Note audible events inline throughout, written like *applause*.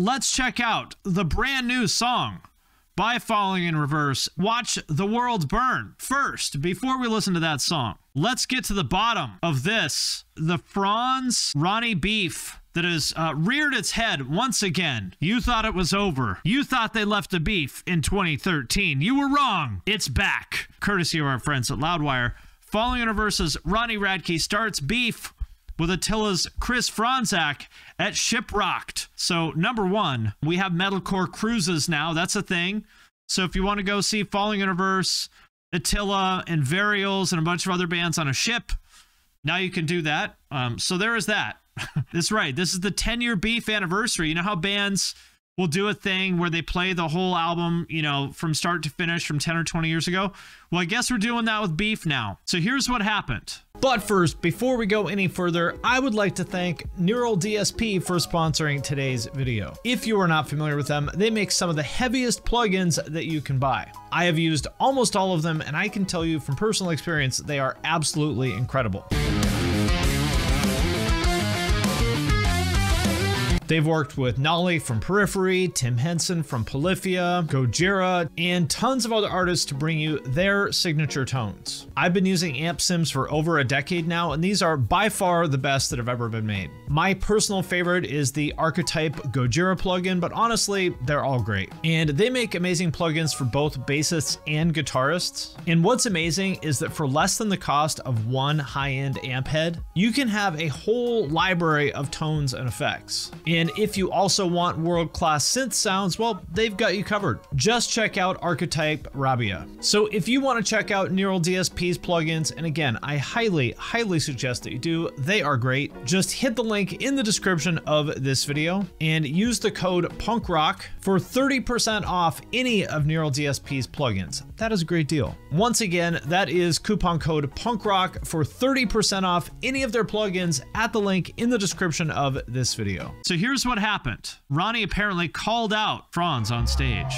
let's check out the brand new song by Falling in Reverse. Watch the world burn. First, before we listen to that song, let's get to the bottom of this. The Fronz Ronnie beef that has uh, reared its head once again. You thought it was over. You thought they left the beef in 2013. You were wrong. It's back. Courtesy of our friends at Loudwire. Falling in Reverse's Ronnie Radke starts beef with Attila's Chris Fronzak at Shiprocked. So, number one, we have metalcore cruises now. That's a thing. So, if you want to go see Falling in Reverse, Attila, and Varials, and a bunch of other bands on a ship, now you can do that. Um, so, there is that. *laughs* That's right. This is the 10 year beef anniversary. You know how bands will do a thing where they play the whole album, you know, from start to finish from 10 or 20 years ago. Well, I guess we're doing that with Beef now. So here's what happened. But first, before we go any further, I would like to thank Neural DSP for sponsoring today's video. If you are not familiar with them, they make some of the heaviest plugins that you can buy. I have used almost all of them, and I can tell you from personal experience, they are absolutely incredible. They've worked with Nolly from Periphery, Tim Henson from Polyphia, Gojira, and tons of other artists to bring you their signature tones. I've been using Amp Sims for over a decade now, and these are by far the best that have ever been made. My personal favorite is the Archetype Gojira plugin, but honestly, they're all great. And they make amazing plugins for both bassists and guitarists. And what's amazing is that for less than the cost of one high-end amp head, you can have a whole library of tones and effects. And and if you also want world-class synth sounds, well, they've got you covered. Just check out Archetype Rabea. So if you want to check out Neural DSP's plugins, and again, I highly, highly suggest that you do, they are great. Just hit the link in the description of this video and use the code PUNKROCK for 30% off any of Neural DSP's plugins. That is a great deal. Once again, that is coupon code PUNKROCK for 30% off any of their plugins at the link in the description of this video. So here here's what happened. Ronnie apparently called out Fronz on stage.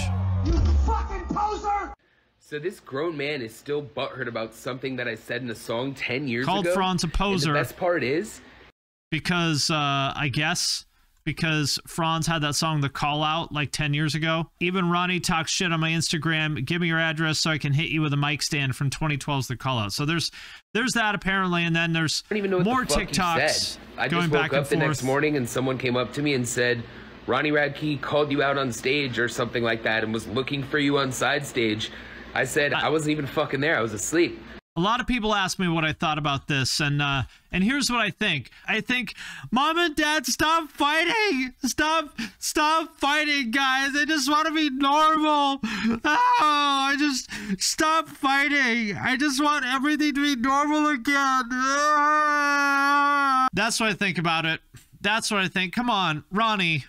You fucking poser! So this grown man is still butthurt about something that I said in a song 10 years called ago? Called Fronz a poser. And the best part is? Because, uh, I guess because Fronz had that song The Call Out like 10 years ago. Even Ronnie talks shit on my Instagram. Give me your address so I can hit you with a mic stand from 2012's The Call Out. So there's there's that apparently, and then there's more the TikToks I just woke up the next morning and someone came up to me and said, Ronnie Radke called you out on stage or something like that and was looking for you on side stage. I said I, I wasn't even fucking there. I was asleep. A lot of people ask me what I thought about this, and uh, and here's what I think. I think, mom and dad, stop fighting! Stop, stop fighting, guys! I just want to be normal. Oh, I just stop fighting. I just want everything to be normal again. *laughs* That's what I think about it. That's what I think. Come on, Ronnie,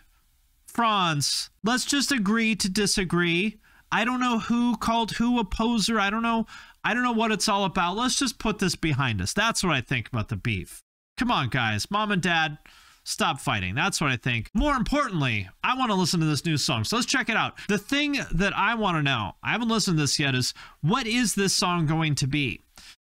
Fronz. Let's just agree to disagree. I don't know who called who a poser. I don't know. I don't know what it's all about. Let's just put this behind us. That's what I think about the beef. Come on, guys. Mom and dad, stop fighting. That's what I think. More importantly, I want to listen to this new song. So let's check it out. The thing that I want to know, I haven't listened to this yet, is what is this song going to be?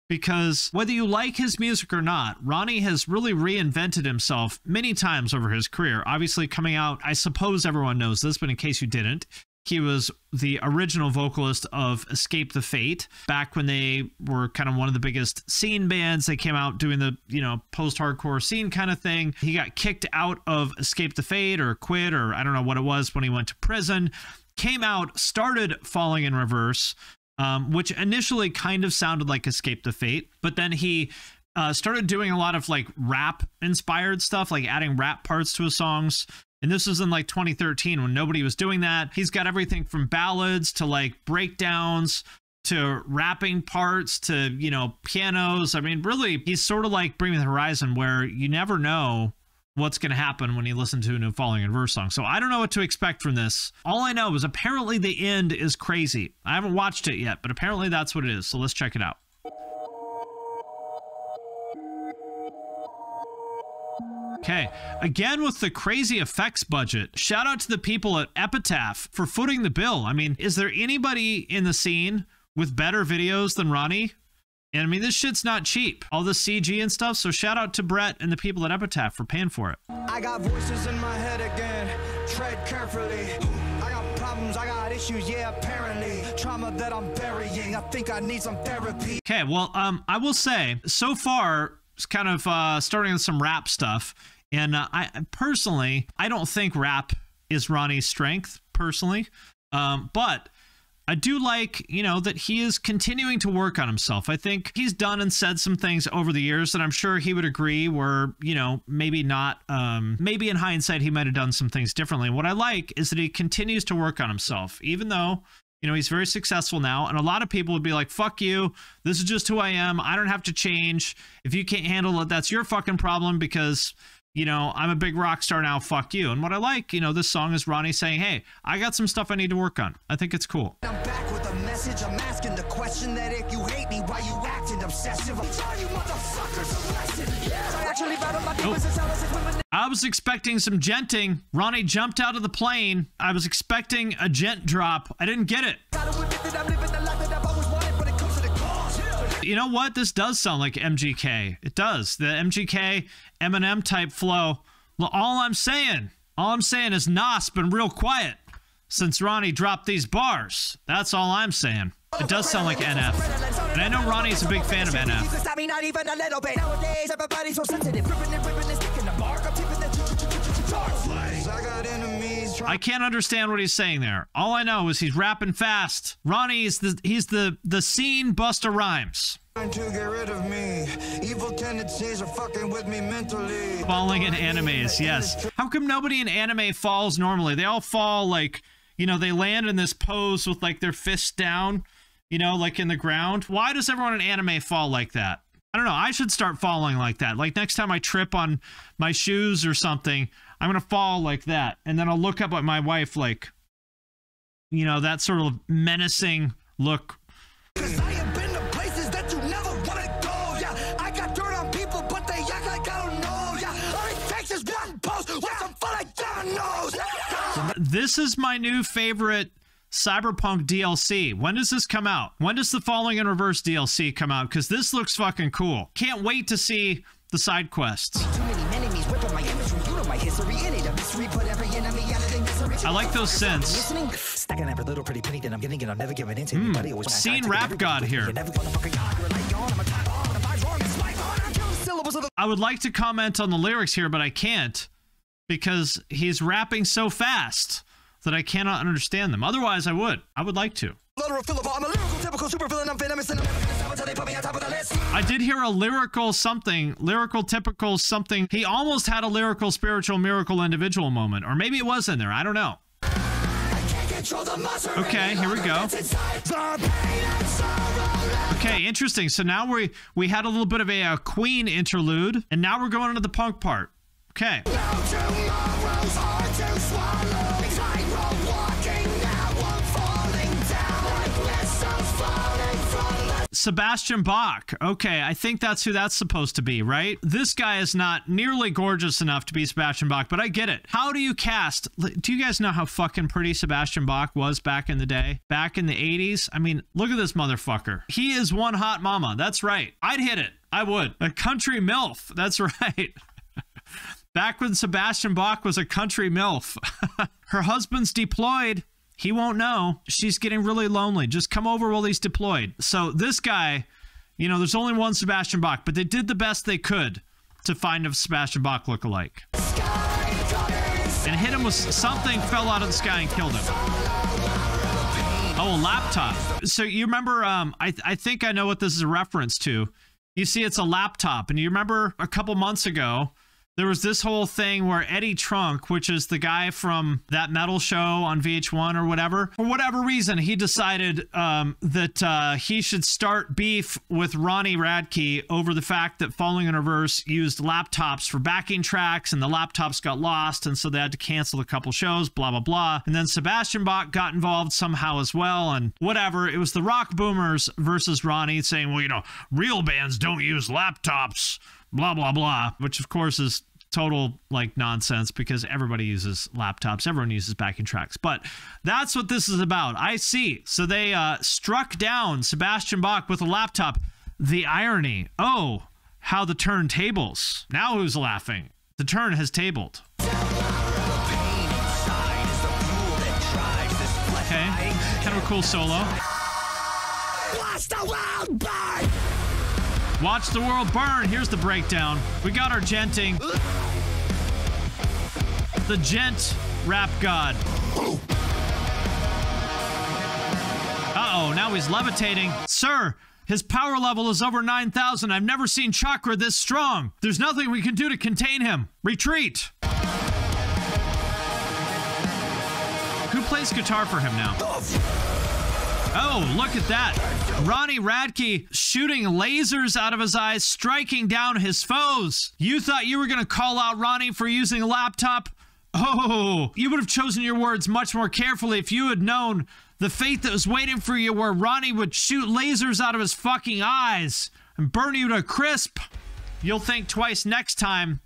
Because whether you like his music or not, Ronnie has really reinvented himself many times over his career. Obviously, coming out, I suppose everyone knows this, but in case you didn't, he was the original vocalist of Escape the Fate back when they were kind of one of the biggest scene bands. They came out doing the, you know, post hardcore scene kind of thing. He got kicked out of Escape the Fate or quit or I don't know what it was when he went to prison. Came out, started Falling in Reverse, um, which initially kind of sounded like Escape the Fate, but then he uh, started doing a lot of like rap inspired stuff, like adding rap parts to his songs. And this was in like 2013 when nobody was doing that. He's got everything from ballads to like breakdowns to rapping parts to, you know, pianos. I mean, really, he's sort of like Bring Me the Horizon where you never know what's going to happen when you listen to a new Falling in Verse song. So I don't know what to expect from this. All I know is apparently the end is crazy. I haven't watched it yet, but apparently that's what it is. So let's check it out. Okay, again with the crazy effects budget. Shout out to the people at Epitaph for footing the bill. I mean, is there anybody in the scene with better videos than Ronnie? And I mean, this shit's not cheap. All the CG and stuff. So shout out to Brett and the people at Epitaph for paying for it. I got voices in my head again tread carefully. I got problems, I got issues, yeah, apparently. Trauma that I'm burying, I think I need some therapy. Okay, well, um, I will say so far, kind of uh, starting with some rap stuff, and uh, I personally, I don't think rap is Ronnie's strength personally, um, but I do like, you know, that he is continuing to work on himself. I think he's done and said some things over the years that I'm sure he would agree were, you know, maybe not, um, maybe in hindsight, he might have done some things differently. What I like is that he continues to work on himself, even though, you know, he's very successful now. And a lot of people would be like, fuck you. This is just who I am. I don't have to change. If you can't handle it, that's your fucking problem because you know, I'm a big rock star now, fuck you. And what I like, you know, this song is Ronnie saying, hey, I got some stuff I need to work on. I think it's cool. I'm back with a message. I'm asking the question that if you hate me, why you acting obsessive? I'm telling you motherfuckers a lesson. I actually battle my demons and sellers and women. I was expecting some djenting. Ronnie jumped out of the plane. I was expecting a djent drop. I didn't get it. You know what? This does sound like MGK. It does. The MGK Eminem type flow. All I'm saying, all I'm saying is Nas been real quiet since Ronnie dropped these bars. That's all I'm saying. It does sound like NF. And I know Ronnie's a big fan of NF. not even a little bit. Nowadays, everybody's so sensitive. I can't understand what he's saying there. All I know is he's rapping fast. Ronnie is the he's the the scene Busta Rhymes. to get rid of me. Evil tendencies are fucking with me mentally. Falling in animes, yes. How come nobody in anime falls normally? They all fall like, you know, they land in this pose with like their fists down, you know, like in the ground. Why does everyone in anime fall like that? I don't know. I should start falling like that. Like next time I trip on my shoes or something, I'm going to fall like that. And then I'll look up at my wife like, you know, that sort of menacing look. Cause I have been to places that you never wanna go. Yeah, I got dirt on people, but they act like I don't know. Yeah, all it takes is one post with some full of dominoes. This is my new favorite Cyberpunk DLC. When does this come out? When does the Falling in Reverse DLC come out? Because this looks fucking cool. Can't wait to see the side quests. My image from you know my history. It ain't a mystery, put every enemy out of their misery. I like those. Listening, stacking every little pretty penny that I'm getting, and I'm never giving in to hmm. anybody. Always scene rap god here. You're never gonna fucking God. You're like yawn. I'm a type on. The vibes wrong. It's my fault. I'm killing syllables of the. I would like to comment on the lyrics here, but I can't because he's rapping so fast that I cannot understand them. Otherwise, I would. I would like to. Literal fill of all. I'm a lyrical, typical super villain. I'm venomous, and I'm never gonna stop until they put me on top of the list. I did hear a lyrical something, lyrical typical something. He almost had a lyrical spiritual miracle individual moment, or maybe it was in there. I don't know. Control the monster. Okay, here we go. Inside the pain and sorrow. Okay, interesting. So now we we had a little bit of a, uh Queen interlude, and now we're going into the punk part. Okay. Sebastian Bach. Okay, I think that's who that's supposed to be, right? This guy is not nearly gorgeous enough to be Sebastian Bach, but I get it. How do you cast? Do you guys know how fucking pretty Sebastian Bach was back in the day? Back in the 80s? I mean, look at this motherfucker. He is one hot mama. That's right. I'd hit it. I would. A country MILF. That's *laughs* right. Back when Sebastian Bach was a country MILF. *laughs* Her husband's deployed. He won't know. She's getting really lonely. Just come over while he's deployed. So this guy, you know, there's only one Sebastian Bach, but they did the best they could to find a Sebastian Bach look-alike. And hit him with something fell out of the sky and killed him. Oh, a laptop. So you remember? Um, I I think I know what this is a reference to. You see, it's a laptop, and you remember a couple months ago there was this whole thing where Eddie Trunk, which is the guy from that metal show on VH1 or whatever, for whatever reason, he decided um, that uh, he should start beef with Ronnie Radke over the fact that Falling in Reverse used laptops for backing tracks and the laptops got lost. And so they had to cancel a couple shows, blah, blah, blah. And then Sebastian Bach got involved somehow as well. And whatever, it was the Rock Boomers versus Ronnie saying, well, you know, real bands don't use laptops blah blah blah which of course is total like nonsense because everybody uses laptops. Everyone uses backing tracks. But that's what this is about. I see. So they uh struck down sebastian bach with a laptop. The irony. Oh how the turn tables. Now who's laughing? The turn has tabled. Okay. Kind of a cool solo. Watch the world burn! Watch the world burn. Here's the breakdown. We got our djenting. The djent rap god. Uh-oh, now he's levitating. Sir, his power level is over 9,000. I've never seen Chakra this strong. There's nothing we can do to contain him. Retreat. Who plays guitar for him now? Oh, look at that. Ronnie Radke shooting lasers out of his eyes, striking down his foes. You thought you were going to call out Ronnie for using a laptop? Oh, you would have chosen your words much more carefully if you had known the fate that was waiting for you where Ronnie would shoot lasers out of his fucking eyes and burn you to a crisp. You'll think twice next time.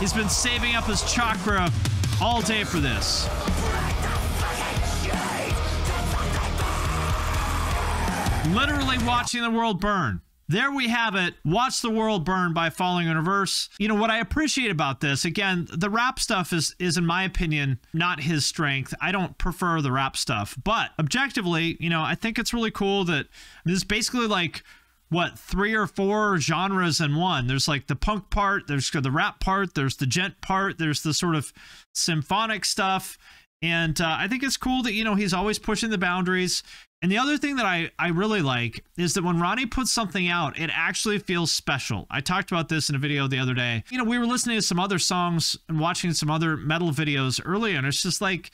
He's been saving up his chakra all day for this. Literally watching the world burn. There we have it. Watch the world burn by Falling in Reverse. You know what I appreciate about this, again, the rap stuff is is in my opinion not his strength. I don't prefer the rap stuff, but objectively, you know, I think it's really cool that this is basically like what three or four genres in one. There's like the punk part, there's the rap part, there's the djent part, there's the sort of symphonic stuff. And uh, I think it's cool that, you know, he's always pushing the boundaries. And the other thing that I, I really like is that when Ronnie puts something out, it actually feels special. I talked about this in a video the other day. You know, we were listening to some other songs and watching some other metal videos earlier, and it's just like,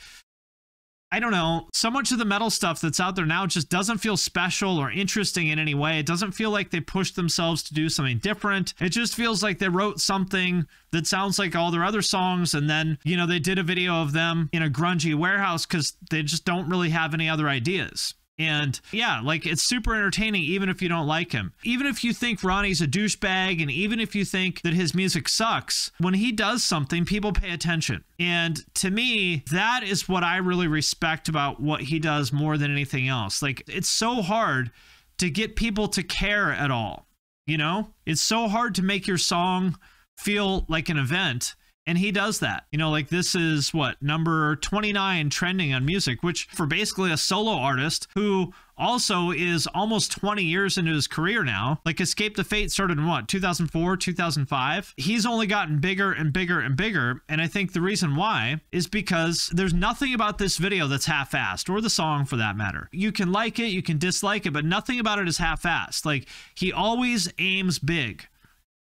I don't know, so much of the metal stuff that's out there now just doesn't feel special or interesting in any way. It doesn't feel like they pushed themselves to do something different. It just feels like they wrote something that sounds like all their other songs and then, you know, they did a video of them in a grungy warehouse because they just don't really have any other ideas. And yeah, like it's super entertaining, even if you don't like him. Even if you think Ronnie's a douchebag, and even if you think that his music sucks, when he does something, people pay attention. And to me, that is what I really respect about what he does more than anything else. Like, it's so hard to get people to care at all. You know, it's so hard to make your song feel like an event and he does that. You know, like this is what number 29 trending on music, which for basically a solo artist who also is almost 20 years into his career now. Like Escape the Fate started in what, 2004, 2005? He's only gotten bigger and bigger and bigger. And I think the reason why is because there's nothing about this video that's half assed, or the song for that matter. You can like it, you can dislike it, but nothing about it is half assed. Like he always aims big.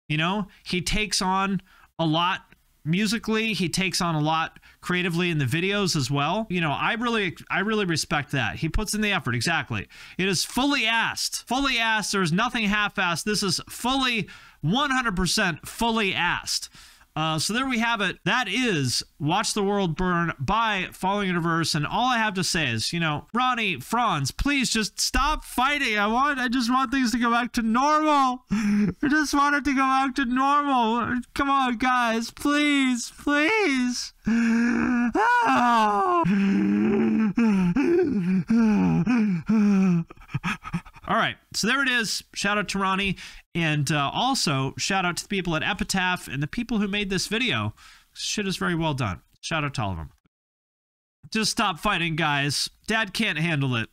You know, he takes on a lot musically he takes on a lot creatively in the videos as well. You know i really i really respect that. He puts in the effort exactly. It is fully asked fully asked there's nothing half-assed. This is fully 100% fully asked uh, so there we have it. That is Watch the World Burn by Falling in Reverse. And all I have to say is, you know, Ronnie, Fronz, please just stop fighting. I want, I just want things to go back to normal. I just want it to go back to normal. Come on, guys, please, please. All right, so there it is. Shout out to Ronnie, and uh, also shout out to the people at Epitaph and the people who made this video. Shit is very well done. Shout out to all of them. Just stop fighting, guys. Dad can't handle it.